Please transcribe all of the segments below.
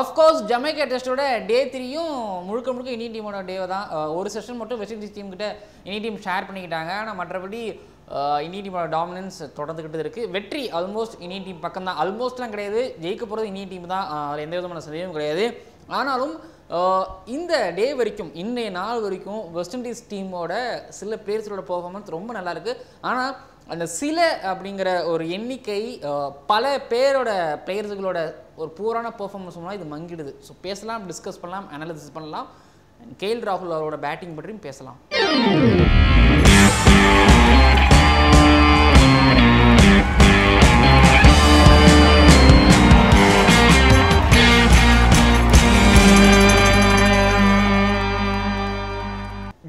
Of course Jamaica டெஸ்ட்டோட டே த்ரீயும் முழுக்க முழுக்க இந்தியன் டீமோட டேவை தான். ஒரு செஷன் மட்டும் வெஸ்ட் இண்டீஸ் டீம் கிட்ட இந்தியன் டீம் ஷேர் பண்ணிக்கிட்டாங்க. ஆனால் மற்றபடி அஹ் இந்தியன் டீமோட டாமினன்ஸ் தொடர்ந்துக்கிட்டு இருக்குது வெற்றி ஆல்மோஸ்ட் இந்தியன் டீம் பக்கம் தான் ஆல்மோஸ்ட்லாம் கிடையாது. ஜெயிக்க போகிறது இந்தியன் டீம் தான். அதில் எந்த விதமான சந்தேகமும் கிடையாது. ஆனாலும் இந்த டே வரைக்கும் இன்றைய நாள் வரைக்கும் வெஸ்ட் இண்டீஸ் டீமோட சில பிளேயர்ஸோட பர்ஃபார்மன்ஸ் ரொம்ப நல்லாயிருக்கு ஆனால் அந்த சில அப்படிங்கிற ஒரு எண்ணிக்கை பல பேரோட பிளேயர்ஸுகளோட ஒரு பூரான பெர்ஃபார்மன்ஸ் மூலம் இது மங்கிடுது. ஸோ பேசலாம் டிஸ்கஸ் பண்ணலாம் அனாலிசிஸ் பண்ணலாம். கேஎல் ராகுல் அவரோட பேட்டிங் பற்றியும் பேசலாம்.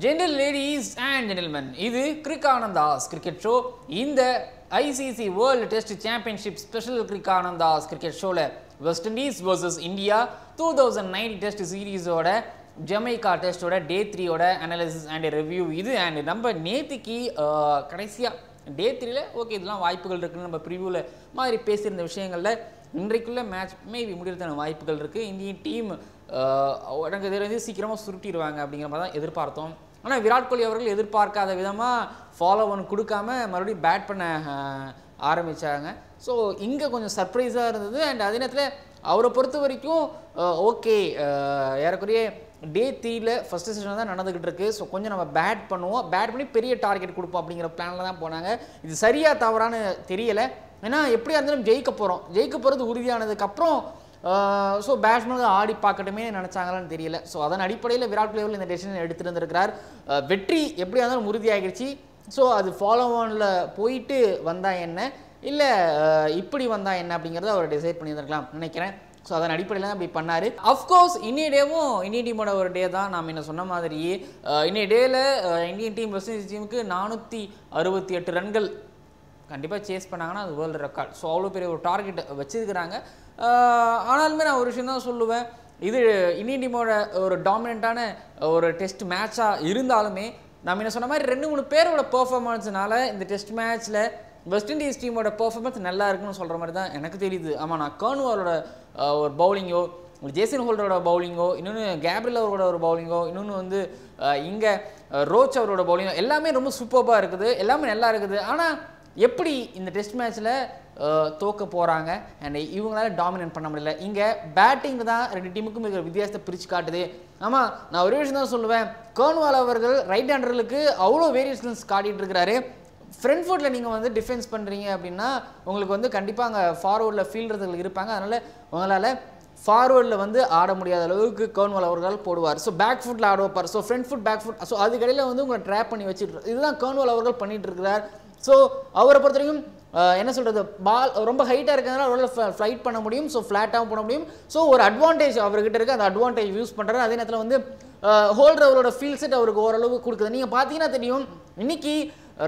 ஜென்ரல் லேடிஸ் அண்ட் ஜென்டில்மேன் இது கிரிக் ஆனந்தாஸ் கிரிக்கெட் ஷோ இந்த ICC world test championship special Cric Anandha's cricket ஷோவில் West Indies versus India two thousand ninety test சீரீஸோட Jamaica டெஸ்ட்டோட டே த்ரீயோட அனாலிசிஸ் அண்ட் ரிவ்யூ இது அண்ட் நம்ம நேத்திக்கு கடைசியாக டே த்ரீல ஓகே இதெல்லாம் வாய்ப்புகள் இருக்குன்னு நம்ம ப்ரிவியூவில் மாதிரி பேசியிருந்த விஷயங்களில் இன்றைக்குள்ள மேட்ச் மேபி முடியறதுக்கான வாய்ப்புகள் இருக்குது இந்தியன் டீம் எனக்கு தெரிஞ்சு சீக்கிரமாக சுருட்டிடுவாங்க அப்படிங்கிற மாதிரி தான் எதிர்பார்த்தோம். ஆனால் விராட் கோலி அவர்கள் எதிர்பார்க்காத விதமாக ஃபாலோ ஒன் கொடுக்காம மறுபடியும் பேட் பண்ண ஆரம்பித்தாங்க ஸோ இங்கே கொஞ்சம் சர்ப்ரைஸாக இருந்தது. அண்ட் அதே நேரத்தில் அவரை பொறுத்த வரைக்கும் ஓகே ஏறக்குறைய டே த்ரீல ஃபஸ்ட் செஷன் தான் நடந்துகிட்டு இருக்கு. ஸோ கொஞ்சம் நம்ம பேட் பண்ணுவோம். பேட் பண்ணி பெரிய டார்கெட் கொடுப்போம் அப்படிங்கிற பிளானில் தான் போனாங்க. இது சரியாக தவறான்னு தெரியலை. ஏன்னா எப்படியா இருந்தாலும் ஜெயிக்க போகிறோம் ஜெயிக்க போகிறது உறுதியானதுக்கப்புறம் ஸோ பேட்ஸ்மேனுக்கு ஆடி பார்க்கட்டுமே நினச்சாங்களான்னு தெரியல. ஸோ அதன் அடிப்படையில் விராட் கோலி அவர்கள் இந்த டெசிஷன் எடுத்திருந்திருக்கிறார். அஹ் வெற்றி எப்படியா இருந்தாலும் உறுதியாகிடுச்சு ஸோ அது ஃபாலோ ஆனில் போயிட்டு வந்தால் என்ன? இல்லை இப்படி வந்தால் என்ன அப்படிங்கிறத அவர் டிசைட் பண்ணியிருந்திருக்கலாம் நினைக்கிறேன். ஸோ அதன் அடிப்படையில் தான் இப்படி பண்ணார். அஃப்கோர்ஸ் இன்னைய டேவும் இந்தியன் டீமோட ஒரு டே தான் நாம் என்ன சொன்ன மாதிரி இன்னைய டேயில் இந்தியன் டீம் வெஸ்ட் இண்டீஸ் டீமுக்கு நானூற்றி அறுபத்தி எட்டு ரன்கள் கண்டிப்பாக சேஸ் பண்ணாங்கன்னா அது வேர்ல்டு ரெக்கார்ட் ஸோ அவ்வளோ பெரிய ஒரு டார்கெட் வச்சிருக்கிறாங்க. ஆனாலுமே நான் ஒரு விஷயம் தான் சொல்லுவேன். இது இந்தியன் டீமோட ஒரு டாமினண்ட்டான ஒரு டெஸ்ட் மேட்சாக இருந்தாலுமே நம்ம என்ன சொன்ன மாதிரி ரெண்டு மூணு பேரோட பெர்ஃபார்மன்ஸ்னால இந்த டெஸ்ட் மேட்ச்சில் வெஸ்ட் இண்டீஸ் டீமோட பெர்ஃபார்மன்ஸ் நல்லா இருக்குன்னு சொல்கிற மாதிரி தான் எனக்கு தெரியுது. ஆமாம் நான் கர்னுவாலோட ஒரு பவுலிங்கோ ஜேசன் ஹோல்டரோட பவுலிங்கோ இன்னொன்று கேப்ரியல் அவரோட ஒரு பவுலிங்கோ இன்னொன்று வந்து இங்கே ரோச் அவரோட பவுலிங்கோ எல்லாமே ரொம்ப சூப்பராக இருக்குது. எல்லாமே நல்லா இருக்குது. ஆனால் எப்படி இந்த டெஸ்ட் மேட்ச்சில் தோக்க போகிறாங்க அண்ட் இவங்களால டாமினேட் பண்ண முடியல. இங்கே பேட்டிங் தான் ரெண்டு டீமுக்கும் இருக்கிற வித்தியாசத்தை பிரித்து காட்டுது. ஆமாம் நான் ஒரே விஷயம் தான் சொல்லுவேன். கர்ன்வால் அவர்கள் ரைட் ஹேண்டர்களுக்கு அவ்வளோ வேரியேஷன்ஸ் காட்டிகிட்டு இருக்கிறாரு. ஃப்ரண்ட் ஃபுட்டில் நீங்கள் வந்து டிஃபென்ஸ் பண்ணுறீங்க அப்படின்னா உங்களுக்கு வந்து கண்டிப்பாக அங்கே ஃபார்வர்டில் ஃபீல்டர்கள் இருப்பாங்க. அதனால் உங்களால் ஃபார்வர்டில் வந்து ஆட முடியாத அளவுக்கு கர்ன்வால் அவர்கள் போடுவார். ஸோ பேக் ஃபுட்டில் ஆட வைப்பார் so front foot back foot so அதுக்கடையில் வந்து உங்களை ட்ராப் பண்ணி வச்சுட்டு இதுதான் கர்ன்வால் அவர்கள் பண்ணிகிட்டு இருக்கிறார். ஸோ அவரை பொறுத்த வரைக்கும் என்ன சொல்கிறது பால் ரொம்ப ஹைட்டாக இருக்கிறதுனால அவரால் ஃப்ளைட் பண்ண முடியும் ஸோ ஃப்ளாட்டாகவும் பண்ண முடியும். ஸோ ஒரு அட்வான்டேஜ் அவர்கிட்ட இருக்குது அந்த அட்வான்டேஜ் யூஸ் பண்ணுறாரு அதே நேரத்தில் வந்து ஹோல்டர் அவரோட ஃபீல் செட் அவருக்கு ஓரளவு கொடுக்குது. நீங்கள் பார்த்தீங்கன்னா தெரியும் இன்னைக்கு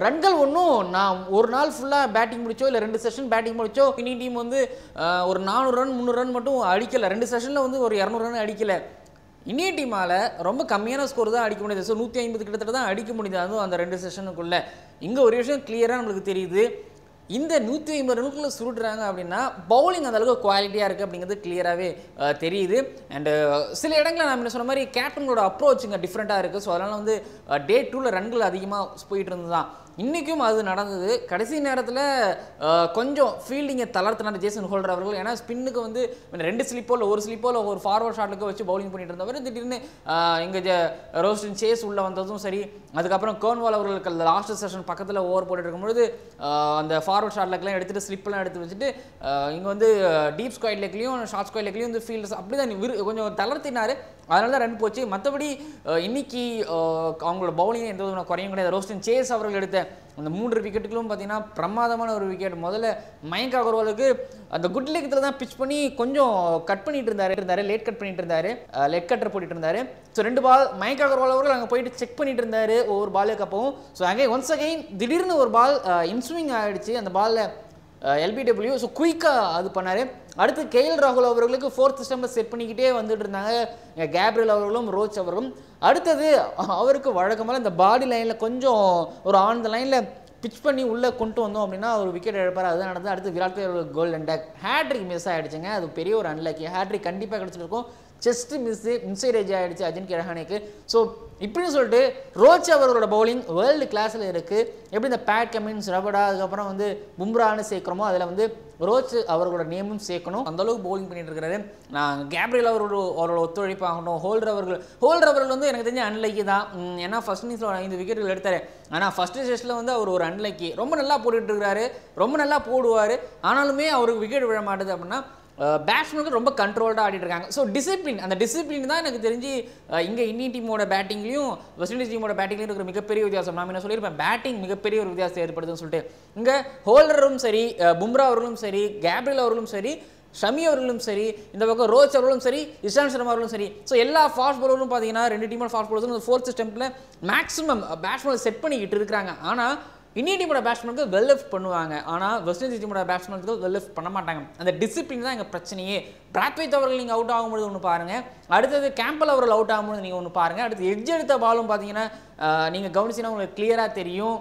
ரன்கள் ஒன்றும் நான் ஒரு நாள் ஃபுல்லாக பேட்டிங் முடிச்சோ இல்லை ரெண்டு செஷன் பேட்டிங் முடிச்சோ இனி டீம் வந்து ஒரு நானூறு ரன் முந்நூறு ரன் மட்டும் அடிக்கலை. ரெண்டு செஷனில் வந்து ஒரு இரநூறு ரன் அடிக்கலை. இந்திய டீமால் ரொம்ப கம்மியான ஸ்கோர் தான் அடிக்க முடியுது. ஸோ நூற்றி ஐம்பது கிட்டத்தட்ட தான் அடிக்க முடியுது. அதுவும் அந்த ரெண்டு செஷனுக்குள்ளே இங்கே ஒரு விஷயம் கிளியராக நம்மளுக்கு தெரியுது. இந்த நூற்றி ஐம்பது ரனுக்குள்ளே சுருட்டுறாங்க அப்படின்னா பவுலிங் அந்தளவுக்கு குவாலிட்டியாக இருக்குது அப்படிங்கிறது கிளியராகவே தெரியுது. அண்டு சில இடங்களில் நம்ம என்ன சொன்ன மாதிரி கேப்டனோட அப்ரோச் இங்கே டிஃப்ரெண்ட்டாக இருக்குது ஸோ அதனால் வந்து டே டூவில் ரன்கள் அதிகமாக போயிட்டு இருந்தது தான் இன்றைக்கும் அது நடந்தது. கடைசி நேரத்தில் கொஞ்சம் ஃபீல்டிங்கை தளர்த்தினார் ஜேசன் ஹோல்டர் அவர்கள். ஏன்னா ஸ்பின்னுக்கு வந்து ரெண்டு ஸ்லிப்போ இல்லை ஒரு ஸ்லிப்போ இல்லை ஒரு ஃபார்வர்ட் ஷாட்டுக்கு வச்சு பவுலிங் பண்ணிட்டு இருந்தவர். திடீர்னு இங்கே ரோஸ்டன் சேஸ் உள்ளே வந்ததும் சரி. அதுக்கப்புறம் கோன்வால் அவர்களுக்கு லாஸ்ட் செஷன் பக்கத்தில் ஓவர் போட்டுட்டு இருக்கும்பொழுது அந்த ஃபார்வர்ட் ஷாட்லக்கெலாம் எடுத்துகிட்டு ஸ்லிப்லாம் எடுத்து வச்சுட்டு இங்கே வந்து டீப் ஸ்கொயர் லெக்லேயும் ஷார்ட் ஸ்கொயர் லெக்லேயும் வந்து ஃபீல்டர்ஸ் அப்படி தான் விரு கொஞ்சம் தளர்த்தினார். அதனால தான் ரன் போச்சு மற்றபடி இன்னைக்கு அவங்களோட பவுலிங் எந்த விதமான குறையும் கிடையாது. ரோஸ்டன் சேஸ் அவர்கள் எடுத்த அந்த மூன்று விக்கெட்டுகளும் பார்த்தீங்கன்னா பிரமாதமான ஒரு விக்கெட் முதல்ல மயங்க் அகர்வாலுக்கு அந்த குட் லெக்கத்தில் தான் பிச் பண்ணி கொஞ்சம் கட் பண்ணிட்டு இருந்தாரு. இருந்தாரு. லேட் கட் பண்ணிட்டு இருந்தாரு. லெக் கட்டர் போட்டுட்டு இருந்தாரு. ஸோ ரெண்டு பால் மயங்க் அகர்வால் அவர்கள் அங்கே போயிட்டு செக் பண்ணிட்டு இருந்தாரு ஒவ்வொரு பாலுக்கு அப்பவும். ஸோ அங்கே ஒன்ஸ் அகைன் திடீர்னு ஒரு பால் இன்ஸ்விங் ஆகிடுச்சு அந்த பாலில் எல்பிடபிள்யூ ஸோ குயிக்காக அது பண்ணார். அடுத்து கேஎல் ராகுல் அவர்களுக்கு ஃபோர்த் ஸ்டெம்பில் செட் பண்ணிக்கிட்டே வந்துட்டு இருந்தாங்க. கேப்ரியல் அவர்களும் ரோச் அவர்களும். அடுத்தது அவருக்கு வழக்கமாக இந்த பாடி லைனில் கொஞ்சம் ஒரு ஆன் த லைனில் பிச் பண்ணி உள்ளே கொண்டு வந்தோம் அப்படின்னா ஒரு விக்கெட் இழப்பார். அதுதான் நடந்தது. அடுத்து Virat Kohli golden duck hattrick miss ஆகிடுச்சுங்க அது பெரிய ஒரு அன்லக்கி ஹேட்ரிக் கண்டிப்பாக கிடச்சிருக்கும் செஸ்ட் மிஸ்ஸு இன்சைட் எஜ் ஆகிடுச்சு அஜின்கே ரஹானேக்கு ஸோ இப்படின்னு சொல்லிட்டு ரோச் அவர்களோட பவுலிங் வேர்ல்டு கிளாஸில் இருக்குது எப்படி இந்த பேட் கமின்ஸ் ரபடா அதுக்கப்புறம் வந்து பும்ரான்னு சேர்க்குறோமோ அதில் வந்து ரோச் அவர்களோட நேமும் சேர்க்கணும். அந்தளவுக்கு பவுலிங் பண்ணிட்டு இருக்கிறாரு நான் கேப்ரியல் அவரோட அவரோட ஒத்துழைப்பு ஆகணும். ஹோல்டர் அவர்கள் ஹோல்டர் அவர்கள் வந்து எனக்கு தெரிஞ்ச அன்லைக்கி தான். ஏன்னா ஃபர்ஸ்ட் இன்னிங்ஸில் ஒரு ஐந்து விக்கெட்டுகள் எடுத்தார். ஆனால் ஃபர்ஸ்ட் செஸ்ட்டில் வந்து அவர் ஒரு அன்லைக்கி ரொம்ப நல்லா போட்டுட்டு இருக்கிறாரு ரொம்ப நல்லா போடுவார். ஆனாலுமே அவருக்கு விக்கெட் விழ மாட்டுது அப்படின்னா பேட்ஸ்மேனுக்கு ரொம்ப கண்ட்ரோல்டாக ஆடிட்டு இருக்காங்க ஸோ டிசிப்ளின் அந்த டிசிப்ளின் தான் எனக்கு தெரிஞ்சு இங்கே இந்தியன் டீமோட பேட்டிங்லையும் வெஸ்ட் இண்டீஸ் டீமோட பேட்டிங்லையும் இருக்கிற மிகப்பெரிய வித்தியாசம். நான் என்ன சொல்லியிருப்பேன் பேட்டிங் மிகப்பெரிய ஒரு வித்தியாசம் ஏற்படுதுன்னு சொல்லிட்டு. இங்கே ஹோல்டரும் சரி பும்ரா அவர்களும் சரி கேப்ரியல் அவர்களும் சரி ஷமி அவர்களும் சரி இந்த பக்கம் ரோஹித் அவர்களும் சரி இஷாந்த் சர்மா அவர்களும் சரி. ஸோ எல்லா ஃபாஸ்ட் பவுலரும் பார்த்தீங்கன்னா ரெண்டு டீமோட ஃபாஸ்ட் பவுலர்ஸும் ஃபோர்த் ஸ்டெம்பில் மேக்ஸிமம் பேட்ஸ்மேன் செட் பண்ணிக்கிட்டு இருக்கிறாங்க. ஆனால் இந்தியன் டீமோட பேட்ஸ்மேனுக்கு வெல் லெஃப்ட் பண்ணுவாங்க. ஆனால் வெஸ்ட் இண்டீஸ் டீமோட பேட்ஸ்மேனுக்கு வெல் லெஃப்ட் பண்ண மாட்டாங்க. அந்த டிசிப்ளின் தான் எங்கள் பிரச்சனையே. பிராத்வைத் அவர்கள் நீங்கள் அவுட் ஆகும்போது ஒன்று பாருங்கள் அடுத்தது கேம்பல் அவர்கள் அவுட் ஆகும்போது நீங்கள் ஒன்று பாருங்கள் அடுத்து எட்ஜ் எடுத்த பாலும் பார்த்தீங்கன்னா நீங்கள் கவனிச்சினா உங்களுக்கு கிளியராக தெரியும்.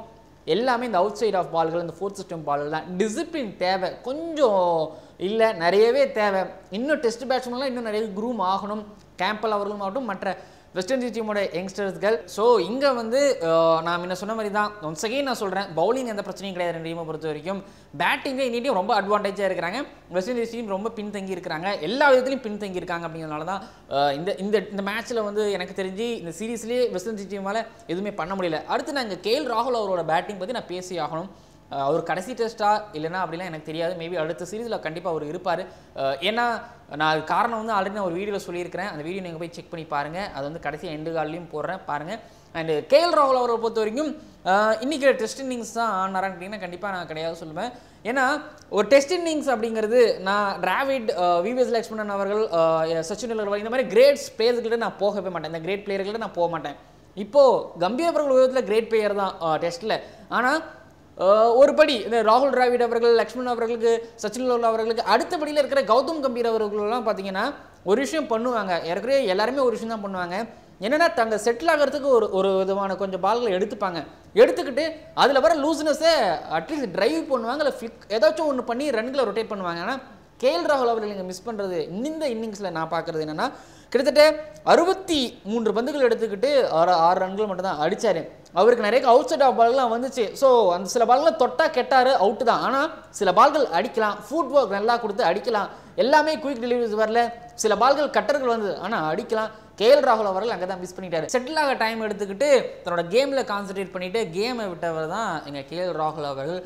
எல்லாமே இந்த அவுட் சைட் ஆஃப் பால்கள் இந்த ஃபோர்த் சிஸ்டம் பால்கள் தான். டிசிப்ளின் தேவை. கொஞ்சம் இல்லை நிறையவே தேவை. இன்னும் டெஸ்ட் பேட்ஸ்மேன்லாம் இன்னும் நிறைய குரூம் ஆகணும். கேம்பல் அவர்களும் ஆகட்டும் மற்ற வெஸ்ட் இண்டீஸ் டீமோட யங்ஸ்டர்ஸ்கள் ஸோ இங்கே வந்து நான் முன்ன சொன்ன மாதிரி தான் ஒன்ஸ் அகைன் நான் சொல்கிறேன் பவுலிங் எந்த பிரச்சனையும் கிடையாது ரெண்டு டீமை பொறுத்த வரைக்கும். பேட்டிங்கில் இந்திய டீம் ரொம்ப அட்வான்டேஜாக இருக்கிறாங்க. வெஸ்ட் இண்டீஸ் டீம் ரொம்ப பின்தங்கி இருக்கிறாங்க. எல்லா விதத்துலையும் பின்தங்கி இருக்காங்க அப்படிங்கிறனால தான் இந்த இந்த இந்த மேட்ச்சில் வந்து எனக்கு தெரிஞ்சு இந்த சீரீஸ்லேயே வெஸ்ட் இண்டீஸ் டீமால் எதுவுமே பண்ண முடியல. அடுத்து நான் இங்கே கேஎல் ராகுல் அவரோட பேட்டிங் பற்றி நான் பேசி ஆகணும். அவர் கடைசி டெஸ்ட்டா இல்லைன்னா அப்படிலாம் எனக்கு தெரியாது. மேபி அடுத்த சீரீஸில் கண்டிப்பாக அவர் இருப்பார். ஏன்னா நான் அது காரணம் வந்து ஆல்ரெடி நான் ஒரு வீடியோவில் சொல்லியிருக்கிறேன். அந்த வீடியோ நீங்கள் போய் செக் பண்ணி பாருங்கள் அது வந்து கடைசி எண்டு கால்லையும் போடுறேன். பாருங்கள் அண்டு கேஎல் ராகுல் அவரை பொறுத்த வரைக்கும் இன்றைக்கி டெஸ்ட் இன்னிங்ஸ் தான் ஆனாரான்னு கேட்டிங்கன்னா கண்டிப்பாக நான் கிடையாது சொல்லுவேன். ஏன்னா ஒரு டெஸ்ட் இன்னிங்ஸ் அப்படிங்கிறது நான் டிராவிட் விவிஎஸ் லக்ஷ்மணன் அவர்கள் சச்சின் டெண்டுல்கர் இந்த மாதிரி கிரேட் பிளேயர்ஸ்கிட்ட நான் போகவே மாட்டேன். இந்த கிரேட் பிளேயர்கள்ட்ட நான் போக மாட்டேன். இப்போது கம்பீர் அவர்கள் உயரத்தில் கிரேட் பிளேயர் தான் டெஸ்ட்டில் ஆனால் ஒரு படி இந்த ராகுல் டிராவிட் அவர்கள் லக்ஷ்மண் அவர்களுக்கு சச்சின் லோலா அவர்களுக்கு அடுத்த படியில் இருக்கிற கௌதம் கம்பீர் அவர்களெல்லாம் பார்த்தீங்கன்னா ஒரு விஷயம் பண்ணுவாங்க. ஏற்கனவே எல்லாருமே ஒரு விஷயம் தான் பண்ணுவாங்க. என்னென்னா தங்க செட்டில் ஆகிறதுக்கு ஒரு ஒரு விதமான கொஞ்சம் பால்களை எடுத்துப்பாங்க. எடுத்துக்கிட்டு அதில் வர லூஸ்னஸை அட்லீஸ்ட் டிரைவ் பண்ணுவாங்க இல்லை ஃபிக் ஏதாச்சும் ஒன்று பண்ணி ரன்களை ரொட்டேட் பண்ணுவாங்க. ஆனால் கேஎல் ராகுல் அவர்கள் நீங்கள் மிஸ் பண்ணுறது இந்த இன்னிங்ஸில் நான் பார்க்குறது என்னென்னா கிட்டத்தட்ட அறுபத்தி மூன்று பந்துகள் எடுத்துக்கிட்டு ஆறு ஆறு ரன்கள் மட்டும் தான் அடித்தார் அவருக்கு நிறைய அவுட் சைட் ஆஃப் பால்கள்லாம் வந்துச்சு. ஸோ அந்த சில பால்கள் தொட்டா கெட்டாரு அவுட்டு தான். ஆனால் சில பால்கள் அடிக்கலாம். ஃபுட் ஒர்க் நல்லா கொடுத்து அடிக்கலாம். எல்லாமே குயிக் டெலிவரிஸ் வரல. சில பால்கள் கட்டர்கள் வந்தது ஆனால் அடிக்கலாம். கேஎல் ராகுல் அவர்கள் அங்கே தான் மிஸ் பண்ணிட்டாரு. செட்டில் ஆக டைம் எடுத்துக்கிட்டு தன்னோட கேமில் கான்சன்ட்ரேட் பண்ணிட்டு கேமை விட்டவர் தான் எங்கள் கேஎல் ராகுல் அவர்கள்.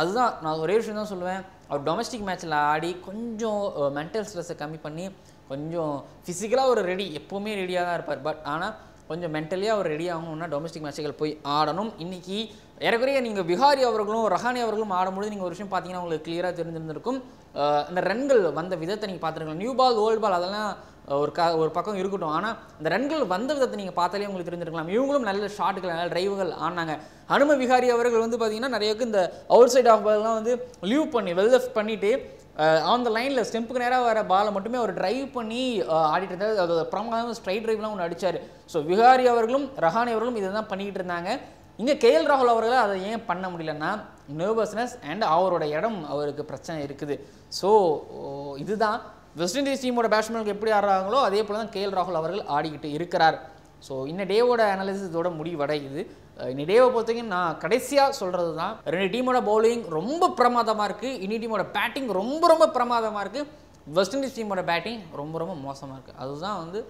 அதுதான் நான் ஒரே விஷயம் தான் சொல்லுவேன். அவர் டொமஸ்டிக் மேட்ச்சில் ஆடி கொஞ்சம் மென்டல் ஸ்ட்ரெஸ்ஸை கம்மி பண்ணி கொஞ்சம் ஃபிசிக்கலாக ஒரு ரெடி எப்போவுமே ரெடியாக தான் இருப்பார். பட் ஆனால் கொஞ்சம் மென்டலியாக அவர் ரெடி ஆகணும்னா டொமஸ்டிக் மேட்சுகள் போய் ஆடணும். இன்னைக்கு ஏறக்குறைய நீங்கள் விஹாரி அவர்களும் ரஹானி அவர்களும் ஆடும்பொழுது நீங்கள் ஒரு விஷயம் பார்த்தீங்கன்னா உங்களுக்கு கிளியராக தெரிஞ்சிருந்திருக்கும். அஹ் அந்த ரன்கள் வந்த விதத்தை நீங்கள் பார்த்துருக்கலாம். நியூ பால் ஓல்டு பால் அதெல்லாம் ஒரு க ஒரு பக்கம் இருக்கட்டும். ஆனால் இந்த ரன்கள் வந்த விதத்தை நீங்கள் பார்த்தாலே உங்களுக்கு தெரிஞ்சிருக்கலாம். இவங்களும் நல்ல ஷாட்டுகள் நல்ல டிரைவுகள் ஆனாங்க ஹனும விஹாரி அவர்கள் வந்து பார்த்தீங்கன்னா நிறையக்கு இந்த அவுட் சைட் ஆஃப் பால்லாம் வந்து லீவ் பண்ணி வெல் ஆஃப் பண்ணிவிட்டு ஆன் த லைனில் ஸ்டெம்புக்கு நேராக வர பாலை மட்டுமே அவர் டிரைவ் பண்ணி ஆடிட்டு இருந்தார். அது பிரமாதம் ஸ்ட்ரைட் டிரைவ்லாம் ஒன்று அடிச்சார். ஸோ விஹாரி அவர்களும் ரஹானி அவர்களும் இதை தான் பண்ணிக்கிட்டு இருந்தாங்க. இங்கே கேஎல் ராகுல் அவர்களை அதை ஏன் பண்ண முடியலன்னா நர்வஸ்னஸ் அண்ட் அவரோட இடம் அவருக்கு பிரச்சனை இருக்குது. ஸோ இதுதான். வெஸ்ட் இண்டீஸ் டீமோட பேட்ஸ்மேனுக்கு எப்படி ஆடுறாங்களோ அதே போல் தான் கேஎல் ராகுல் அவர்கள் ஆடிக்கிட்டு இருக்கிறார். ஸோ இந்த டேவோட அனாலிசிஸ் இதோட முடிவடையுது. இந்த டேவை பொறுத்தவரைக்கும் நான் கடைசியாக சொல்கிறது தான். ரெண்டு டீமோட பவுலிங் ரொம்ப பிரமாதமாக இருக்குது இன்னி டீமோட பேட்டிங் ரொம்ப ரொம்ப பிரமாதமாக இருக்குது வெஸ்ட் இண்டீஸ் டீமோட பேட்டிங் ரொம்ப ரொம்ப மோசமாக இருக்குது அதுதான் வந்து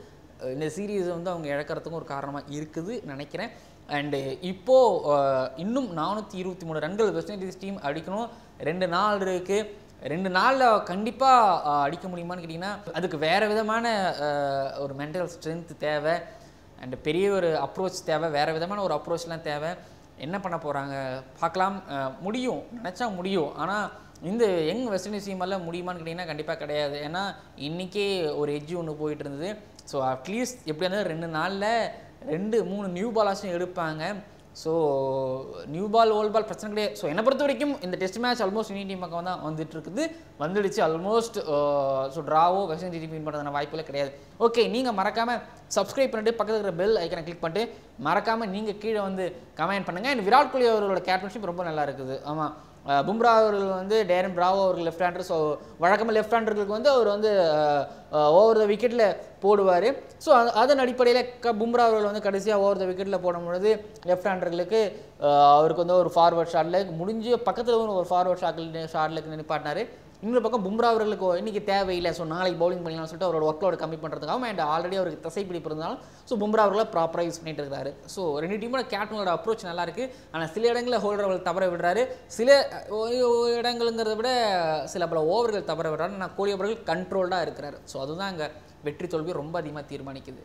இந்த சீரீஸை வந்து அவங்க இழக்கிறதுக்கும் ஒரு காரணமாக இருக்குது நினைக்கிறேன். அண்டு uh, இப்போது uh, இன்னும் நானூற்றி இருபத்தி மூணு ரன்கள் வெஸ்ட் இண்டீஸ் டீம் அடிக்கணும். ரெண்டு நாள் இருக்குது ரெண்டு நாளில் கண்டிப்பாக uh, அடிக்க முடியுமான்னு கேட்டிங்கன்னா அதுக்கு வேறு விதமான ஒரு மென்டல் ஸ்ட்ரென்த் தேவை. அண்ட் பெரிய ஒரு அப்ரோச் தேவை. வேறு விதமான ஒரு அப்ரோச்லாம் தேவை. என்ன பண்ண போகிறாங்க பார்க்கலாம். முடியும். நினச்சா முடியும். ஆனால் இந்த யங் வெஸ்ட் இண்டீஸ் டீமெல்லாம் முடியுமான்னு கேட்டிங்கன்னா கண்டிப்பாக கிடையாது. ஏன்னா இன்றைக்கே ஒரு எஜ்ஜி ஒன்று போயிட்டு இருந்தது. ஸோ அட்லீஸ்ட் எப்படியா இருந்தாலும் ரெண்டு நாளில் ரெண்டு மூணு நியூ பாலாஸும் எடுப்பாங்க. So new ball old ball பிரச்சனை கிடையாது. ஸோ என்னை பொறுத்த வரைக்கும் இந்த test match almost Indian team பக்கம் தான் வந்துட்டு இருக்குது வந்துடுச்சு ஆல்மோஸ்ட் ஸோ ட்ராவோ வெஸ்ட் இண்டீஸ் டீம் பண்ணுறதுன வாய்ப்புகளே கிடையாது. ஓகே நீங்கள் மறக்காமல் சப்ஸ்கிரைப் பண்ணிட்டு பக்கத்தில் இருக்கிற பெல் ஐக்கனை கிளிக் பண்ணிட்டு மறக்காமல் நீங்கள் கீழே வந்து கமெண்ட் பண்ணுங்கள் அண்ட் விராட் கோலி அவர்களோட கேப்டன்ஷிப் ரொம்ப நல்லா இருக்குது. ஆமாம் பும்ரா அவர்கள் வந்து டேரன் பிராவோ அவர்கள் லெஃப்ட் ஹேண்டர் ஸோ வழக்கமாக லெஃப்ட் ஹேண்டர்களுக்கு வந்து அவர் வந்து ஓவர் த விக்கெட்டில் போடுவார். ஸோ அதன் அடிப்படையில் க பும்ரா அவர்கள் வந்து கடைசியாக ஓவர் த விக்கெட்டில் போடும் பொழுது லெஃப்ட் ஹேண்டர்களுக்கு அவருக்கு வந்து ஒரு ஃபார்வர்ட் ஷாட்டில் முடிஞ்ச பக்கத்தில் ஒரு ஃபார்வர்ட் ஷாட்டில் ஷாட்டில் நிப்பாட்டினார். இன்னொரு பக்கம் பும்ரா அவர்களுக்கு இன்றைக்கி தேவையில்லை. ஸோ நாளைக்கு பவுலிங் பண்ணலாம்னு சொல்லிட்டு அவரோட ஒர்க் லோடு கம்மி பண்ணுறதுக்காகவும் அண்ட் ஆல்ரெடி அவருக்கு தசை பிடிப்பு இருந்தாலும் ஸோ பும்ரா அவர்களை ப்ராப்பராக யூஸ் பண்ணிட்டு இருக்காரு. ஸோ ரெண்டு டீமோட கேப்டனோட அப்ரோச் நல்லாருக்கு ஆனால் சில இடங்களில் ஹோல்டர் அவர்கள் தவற விடுறாரு. சில ஒ- இடங்களுங்கிறத விட சில பல ஓவர்கள் தவற விடுறாரு. ஆனால் கோலி அவர்கள் கண்ட்ரோல்டாக இருக்கிறாரு. ஸோ அதுதான் அங்கே வெற்றி தோல்வி ரொம்ப அதிகமாக தீர்மானிக்குது.